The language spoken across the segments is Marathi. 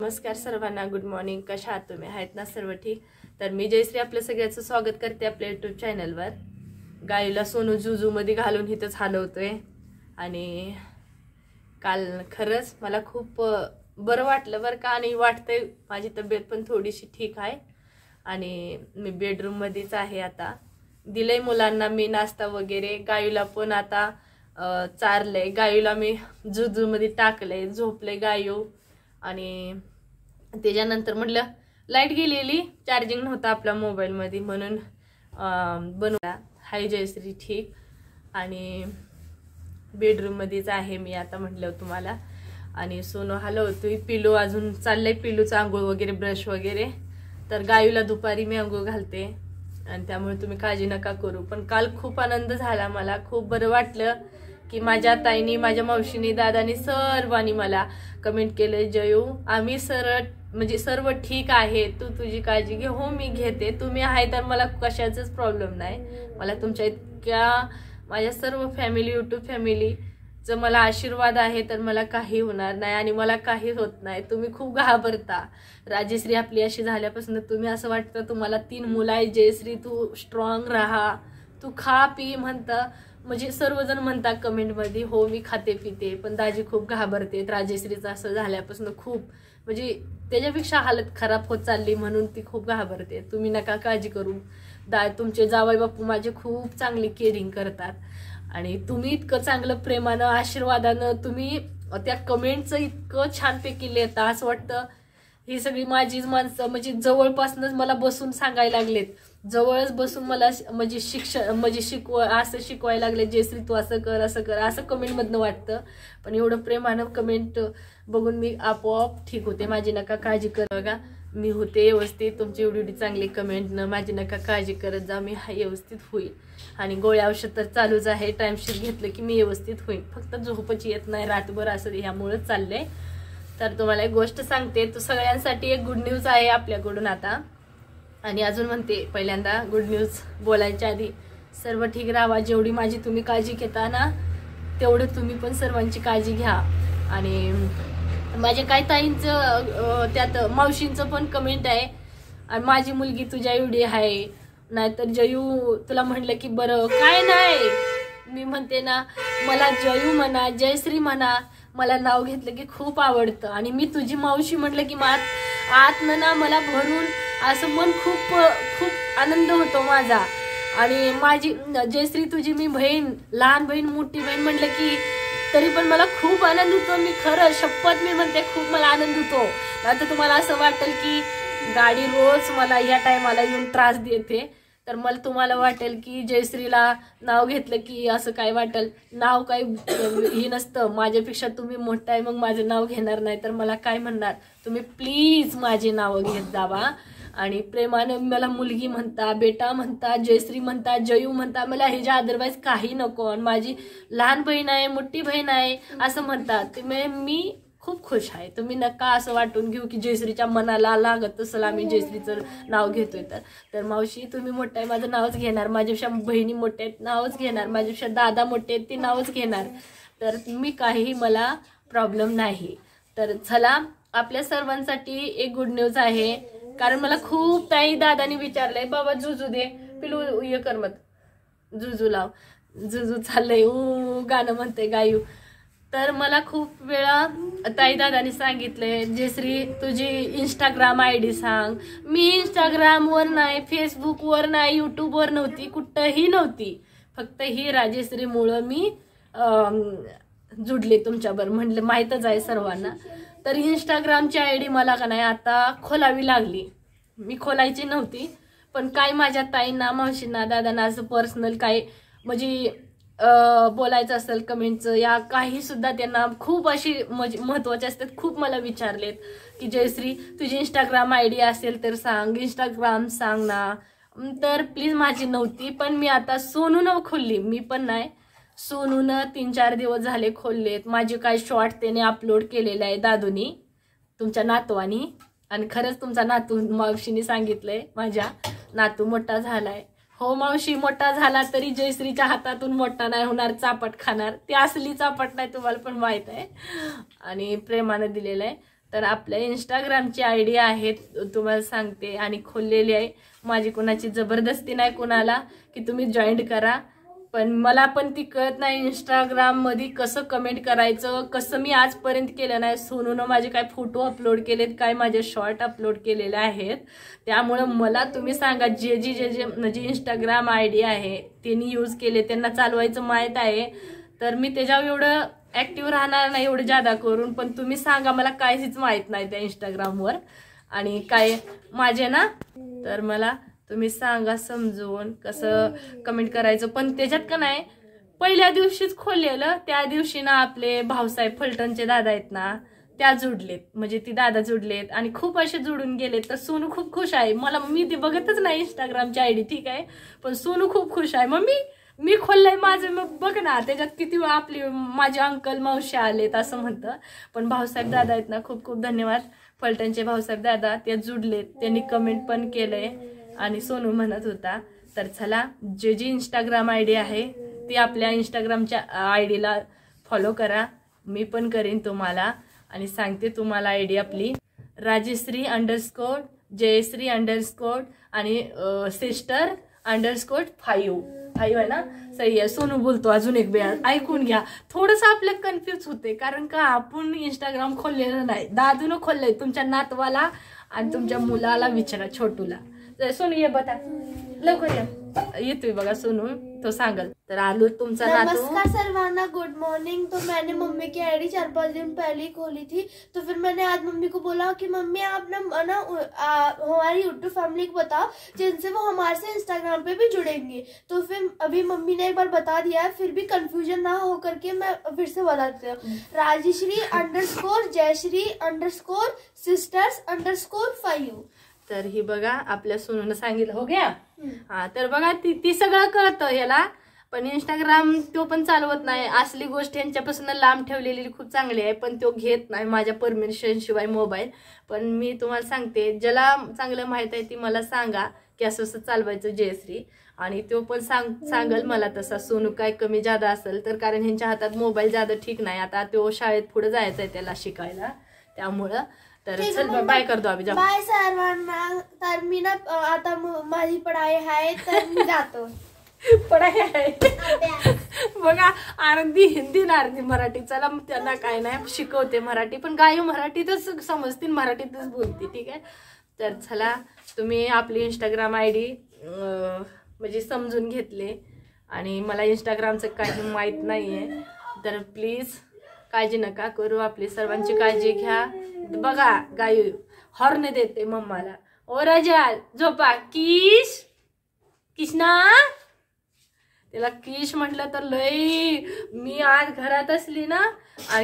नमस्कार सर्वांना गुड मॉर्निंग कशा आहात तुम्ही? आहेत ना सर्व ठीक? तर मी जयश्री आपल्या सगळ्याचं स्वागत करते आपल्या युट्यूब चॅनलवर गाईला सोनू जुजूमध्ये घालून इथंच हलवतोय आणि काल खरंच मला खूप बरं वाटलं बरं का? आणि वाटतंय माझी तब्येत पण थोडीशी ठीक आहे. आणि मी बेडरूममध्येच आहे आता. दिलंय मुलांना मी नाश्ता वगैरे. गायूला पण आता चारलंय. गायूला मी जुजूमध्ये टाकलंय. झोपलंय गायू आणि त्याच्यानंतर म्हटलं लाइट गेलेली चार्जिंग नव्हता आपल्या मोबाईलमध्ये म्हणून बनवला. हाय जयश्री ठीक. आणि बेडरूममध्येच आहे मी आता म्हटलं तुम्हाला. आणि सोनू हलवतोय पिलू अजून चाललंय पिलूचं आंघोळ वगैरे ब्रश वगैरे. तर गायूला दुपारी मी आंघोळ घालते. आणि त्यामुळे तुम्ही काळजी नका करू. पण काल खूप आनंद झाला मला. खूप बरं वाटलं. की माझ्या ताईनी माझ्या मावशीनी दादानी सर्वांनी मला कमेंट केले जयू आम्ही सरळ म्हणजे सर्व ठीक आहे. तू तुझी काळजी घे. हो मी घेते. तुम्ही आहे तर मला कशाचाच प्रॉब्लेम नाही. मला तुमच्या इतक्या माझ्या सर्व फॅमिली युट्यूब जर मला आशीर्वाद आहे तर मला काही होणार नाही आणि मला काही होत नाही. तुम्ही खूप घाबरता. राजेश्री आपली अशी झाल्यापासून तुम्ही असं वाटतं तुम्हाला तीन मुलं आहे जयश्री तू स्ट्रॉंग राहा. तू खा पी म्हणतं. म्हणजे सर्वजण म्हणतात कमेंटमध्ये हो मी खाते पिते पण दाजी खूप घाबरते. राजेश्रीचं असं झाल्यापासून खूप म्हणजे त्याच्यापेक्षा हालत खराब होत चालली म्हणून ती खूप घाबरते. तुम्ही नका काळजी करू. दा तुमचे जावई बापू माझे खूप चांगली केअरिंग करतात. आणि तुम्ही इतकं चांगलं प्रेमानं आशीर्वादानं तुम्ही त्या कमेंटचं इतकं छानपैकी लिहिता असं वाटतं. ही सगळी माझीच माणसं म्हणजे जवळपासूनच मला बसून सांगायला लागलेत. जवळच बसून मला श- म्हणजे शिक्षण म्हणजे शिकव असं शिकवायला लागले जयश्री तू असं कर असं कर असं कमेंटमधनं वाटतं. पण एवढं प्रेमानं कमेंट बघून मी आपोआप ठीक होते. माझी नका काळजी कर बघा. मी होते व्यवस्थित. तुमची एवढी एवढी चांगली कमेंटनं माझी नका काळजी करत जा. मी हा व्यवस्थित होईल. आणि गोळ्या औषध तर चालूच आहे. टाईमशीट घेतलं की मी व्यवस्थित होईल फक्त झोपच येत नाही रातभर असं ह्यामुळंच चाललंय. तर तुम्हाला एक गोष्ट सांगते. तो सगळ्यांसाठी एक गुड न्यूज आहे आपल्याकडून आता. आणि अजून म्हणते पहिल्यांदा गुड न्यूज बोलायच्या आधी सर्व ठीक राहा जेवढी माझी तुम्ही काळजी घेता ना तेवढं तुम्ही पण सर्वांची काळजी घ्या. आणि माझ्या काही ताईंचं त्यात मावशींचं पण कमेंट आहे आणि माझी मुलगी तुझ्या एवढी आहे नाहीतर जयू तुला म्हणलं की बरं काय नाही. मी म्हणते ना मला जयू म्हणा जयश्री म्हणा मला नाव घेतलं की खूप आवडतं. आणि मी तुझी मावशी म्हटलं की मात आतनं ना मला भरून असं मन खूप खूप आनंद होतो माझा. आणि माझी जयश्री तुझी मी बहीण लहान बहीण मोठी बहीण म्हटलं की तरी पण मला खूप आनंद होतो. मी खरं शपथ मी म्हणते खूप मला आनंद होतो. आता तुम्हाला असं वाटेल की गाडी रोज मला या टायमाला येऊन त्रास देते. तर मला तुम्हाला वाटेल की जयश्रीला नाव घेतलं की असं काय वाटेल? नाव काही हे नसतं. माझ्यापेक्षा तुम्ही मोठं आहे मग माझं नाव घेणार नाही. तर मला काय म्हणणार? तुम्ही प्लीज माझे नावं घेत जावा. आणि प्रेमानं मला मुलगी म्हणता बेटा म्हणता जयश्री म्हणता जयू म्हणता मला ह्याच्या अदरवाईज काही नको. आणि माझी लहान बहीण आहे मोठी बहीण आहे असं म्हणतात. ते म्हणजे मी- खूप खुश आहे. तुम्ही नका असं वाटून घेऊ की जयश्रीच्या मनाला लागत तसं आम्ही जयश्रीचं नाव घेतोय तर. तर मावशी तुम्ही मोठं आहे माझं नावच घेणार. माझ्यापेक्षा बहिणी मोठ्या आहेत नावच घेणार. माझ्यापेक्षा दादा मोठे आहेत ते नावच घेणार. तर मी काहीही मला प्रॉब्लेम नाही. तर चला आपल्या सर्वांसाठी एक गुड न्यूज आहे. कारण मला खूप ताई दादानी विचारलंय बाबा जुजू दे पिलू ये कर मत जुजू लाव. जुजू चाललंय ऊ गाणं म्हणते गायू. तर मला खूप वेळा ताई दादानी सांगितलंय जयश्री तुझी इंस्टाग्राम आय डी सांग. मी इंस्टाग्रामवर नाही फेसबुकवर नाही यूट्यूबवर नव्हती कुठंही नव्हती. फक्त ही राजेश्रीमुळं मी जुडले तुमच्यावर म्हणलं माहीतच आहे सर्वांना. तर इंस्टाग्रामची आय डी मला का नाही आता खोलावी लागली. मी खोलायची नव्हती पण काय माझ्या ताईंना मावशींना दादांना असं पर्सनल काय म्हणजे बोलायचं असेल कमेंटचं या काही सुद्धा त्यांना खूप अशी म्हणजे महत्त्वाचे असतात. खूप मला विचारलेत की जयश्री तुझी इंस्टाग्राम आय डी असेल तर सांग. इंस्टाग्राम सांग ना. तर प्लीज माझी नव्हती पण मी आता सोनून खोलली. मी पण नाही. सोनूनं तीन चार दिवस झाले खोललेत. माझे काय शॉर्ट त्याने अपलोड केलेले आहे दादूनी तुमच्या नातवानी. आणि खरंच तुमचा नातू मावशीने सांगितलंय माझ्या नातू मोठा झालाय. हो मावशी मोठा झाला तरी जयश्रीच्या हातातून मोठा नाही होणार चापट खाणार. ती असली चापट नाही तुम्हाला पण माहीत आहे. आणि प्रेमानं दिलेलं आहे. तर आपल्या इंस्टाग्रामची आय डी आहे तुम्हाला सांगते. आणि खोललेली आहे. माझी कोणाची जबरदस्ती नाही कोणाला की तुम्ही जॉईंट करा. पण मला पण ती कळत नाही इंस्टाग्राममध्ये कसं कमेंट करायचं कसं मी आजपर्यंत केलं नाही. सोनूनं माझे काय फोटो अपलोड केलेत काय माझे शॉर्ट अपलोड केलेले आहेत. त्यामुळं मला तुम्ही सांगा जे जी जे जे म्हणजे इंस्टाग्राम आय डी आहे त्यांनी यूज केले त्यांना चालवायचं माहीत आहे. तर मी त्याच्यावर एवढं ॲक्टिव्ह राहणार नाही एवढं जादा करून. पण तुम्ही सांगा मला काहीच माहीत नाही त्या इंस्टाग्रामवर आणि काय माझे ना तर मला तुम्ही सांगा समजून कसं कमेंट करायचं. पण त्याच्यात का नाही पहिल्या दिवशीच खोललेलं त्या दिवशी ना आपले भाऊसाहेब फलटणचे दादा आहेत ना त्या जुडलेत. म्हणजे ती दादा जुडलेत आणि खूप असे जुडून गेलेत. तर सोनू खूप खुश आहे. मला मी ती बघतच नाही इंस्टाग्रामची आयडी ठीक आहे? पण सोनू खूप खुश आहे. मम्मी मी खोललंय माझं मग बघ ना त्याच्यात किती आपली माझे अंकल मावशी आलेत असं म्हणतं. पण भाऊसाहेब दादा आहेत ना खूप खूप धन्यवाद. फलटणचे भाऊसाहेब दादा ते जुडलेत. त्यांनी कमेंट पण केलंय. आणि सोनू म्हणत होता तर चला जे जी इंस्टाग्राम आय डी आहे ती आपल्या इंस्टाग्रामच्या आय डीला फॉलो करा. मी पण करेन तुम्हाला आणि सांगते तुम्हाला आय डी आपली. राजेश्री अंडरस्कोट जयश्री अंडरस्कोट आणि सिस्टर अंडरस्कोट फाईव्ह फाईव्ह आहे ना? सही आहे. सोनू बोलतो अजून एक वेळ ऐकून घ्या. थोडंसं आपलं कन्फ्यूज होते कारण का आपण इंस्टाग्राम खोललेलं नाही. दादूनं खोललंय तुमच्या नातवाला आणि तुमच्या मुलाला विचारा छोटूला. सोनू ये बता. लवकर या. येतोय बघा सोनू तो सांगल. तर आलो नमस्कार सर्वाना गुड मॉर्निंग तो मैंने मम्मी की आईडी चार पाँच दिन पहले ही खोली थी. तो फिर मैंने आज मम्मी को बोला कि मम्मी, आप ना ना हमारी यूट्यूब फैमिली को बताओ, जिनसे वो हमारे से इंस्टाग्राम पे भी जुड़ेंगे. तो फिर अभी मम्मी ने एक बार बता दिया है, फिर भी कंफ्यूजन ना हो करके मैं फिर से बताती हूँ. Rajshri underscore Jayshri underscore sisters underscore five तर ही बघा आपल्या सोनून सांगितलं. हो गया हा तर बघा ती ती सगळं कळतं याला. पण इंस्टाग्राम तो पण चालवत नाही. असली गोष्ट यांच्यापासून लांब ठेवलेली खूप चांगली आहे पण तो घेत नाही माझ्या परमिशन शिवाय मोबाईल पण मी तुम्हाला सांगते ज्याला चांगलं माहीत आहे ती मला सांगा की असं असं चालवायचं जयश्री. आणि तो पण सांग सांगल मला तसा सोनू काय कमी जादा असेल तर कारण ह्यांच्या हातात मोबाईल जादा ठीक नाही. आता तो शाळेत पुढे जायचं आहे त्याला शिकायला. त्यामुळं तर चल बाय करतो आम्ही जाऊ. बाय सर्वांना. तर मी ना आता माझी पढाई आहे तर मी जातो. पढाई आहे. बघा अर्धी हिंदी ना अर्धी मराठी चला मग त्यांना काय नाही शिकवते मराठी पण गाय मराठीतच समजतील मराठीतच बोलते ठीक आहे? तर चला तुम्ही आपली इंस्टाग्राम आय डी म्हणजे समजून घेतले. आणि मला इंस्टाग्रामचं काही माहीत नाही आहे तर प्लीज काळजी नका करू आपली सर्वांची काळजी घ्या. बघा गायू हॉर्न देते मम्माला. ओ राजा झोपा. किश? किशना? त्याला किश म्हटलं तर लय मी आज घरात असली ना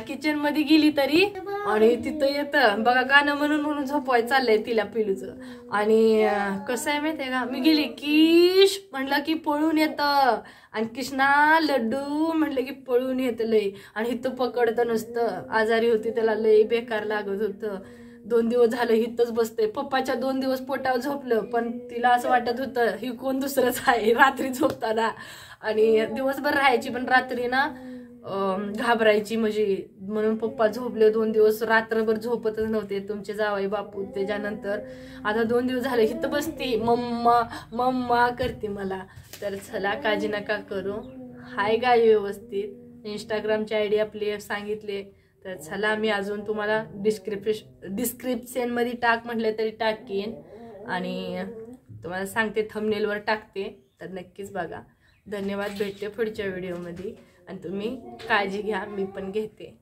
किचनमध्ये गेली तरी आणि तिथं येतं. बघा गाणं म्हणून म्हणून झोपवाय चाललंय तिला पिलूचं. आणि कसं आहे माहितीये का? मी गेली किश म्हटलं की पळून येतं. आणि कृष्णा लड्डू म्हटलं की पळून येतं लय आणि इथं पकडतं नुसतं. आजारी होती त्याला लय बेकार लागत होतं. दोन दिवस झालं हिथंच बसते पप्पाच्या दोन दिवस पोटावर झोपलं पण तिला असं वाटत होतं ही कोण दुसरंच आहे? रात्री झोपताना. आणि दिवसभर राहायची पण रात्री ना घाबरायची म्हणजे म्हणून पप्पा झोपले दोन दिवस रात्रभर झोपतच नव्हते. तुमचे जावाई बापू त्याच्यानंतर आता दोन दिवस झाले हिथं बसती. मम्मा मम्मा करते मला. तर चला काळजी नका करू. हाय गाय व्यवस्थित. इंस्टाग्रामची आय डी आपली सांगितले. तर चला मी अजून तुम्हाला डिस्क्रिप्शन डिस्क्रिप्शनमध्ये टाक म्हटलं तरी टाकेन. आणि तुम्हाला सांगते थंबनेलवर टाकते. तर नक्कीच बघा. धन्यवाद भेटते पुढच्या व्हिडिओमध्ये. आणि तुम्ही काळजी घ्या मी पण घेते.